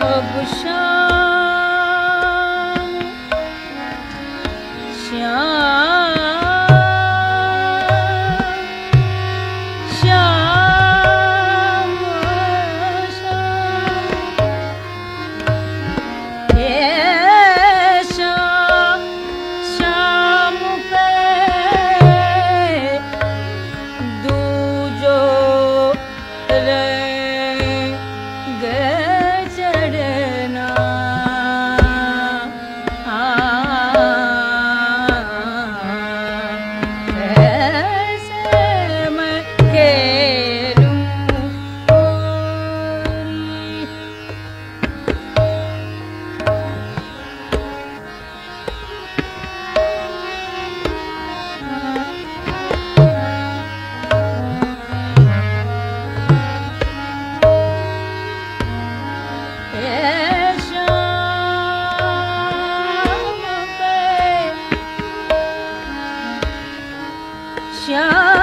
of Bushah. じ。